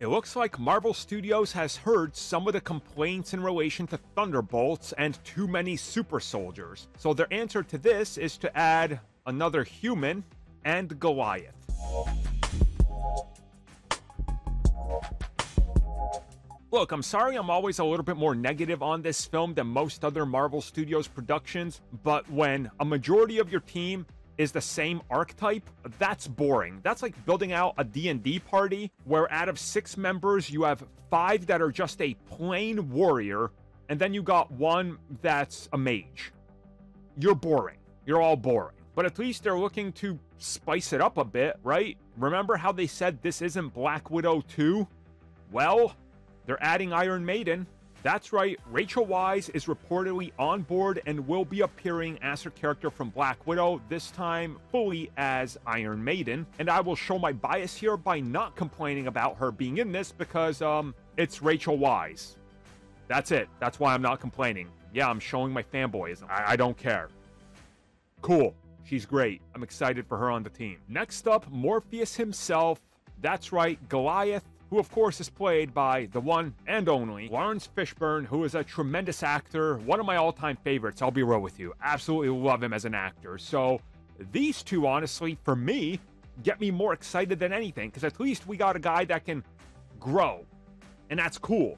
It looks like Marvel Studios has heard some of the complaints in relation to Thunderbolts and too many super soldiers. So their answer to this is to add another human and Goliath. Look, I'm sorry I'm always a little bit more negative on this film than most other Marvel Studios productions, but when a majority of your team is the same archetype, that's boring. That's like building out a D&D party where out of 6 members you have 5 that are just a plain warrior and then you got one that's a mage. You're boring. You're all boring. But at least they're looking to spice it up a bit, right? Remember how they said this isn't Black Widow 2? Well, they're adding Iron Maiden. That's right, Rachel Weisz is reportedly on board and will be appearing as her character from Black Widow, this time fully as Iron Maiden. And I will show my bias here by not complaining about her being in this because, um, it's Rachel Weisz. That's it. That's why I'm not complaining. Yeah, I'm showing my fanboyism. I, I don't care. Cool. She's great. I'm excited for her on the team. Next up, Morpheus himself. That's right, Goliath who of course is played by the one and only Laurence Fishburne, who is a tremendous actor, one of my all-time favorites, I'll be real with you. Absolutely love him as an actor. So these two, honestly, for me, get me more excited than anything, because at least we got a guy that can grow, and that's cool.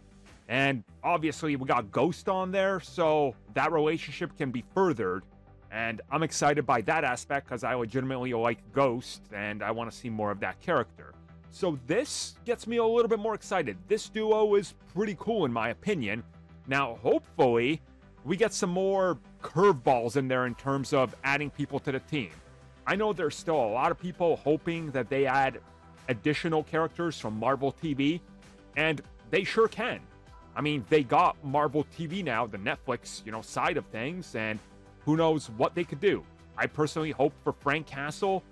And obviously, we got Ghost on there, so that relationship can be furthered. And I'm excited by that aspect because I legitimately like Ghost and I want to see more of that character. So this gets me a little bit more excited. This duo is pretty cool in my opinion. Now, hopefully, we get some more curveballs in there in terms of adding people to the team. I know there's still a lot of people hoping that they add additional characters from Marvel TV, and they sure can. I mean, they got Marvel TV now, the Netflix, you know, side of things, and who knows what they could do. I personally hope for Frank Castle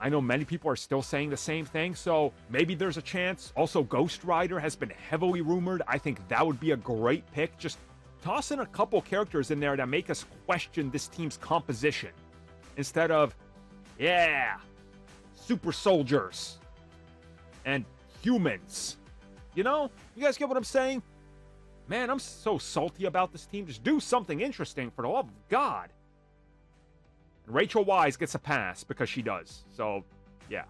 I know many people are still saying the same thing, so maybe there's a chance. Also, Ghost Rider has been heavily rumored. I think that would be a great pick. Just toss in a couple characters in there that make us question this team's composition instead of, yeah, super soldiers and humans. You know, you guys get what I'm saying? Man, I'm so salty about this team. Just do something interesting for the love of God. Rachel Weisz gets a pass because she does. So, yeah.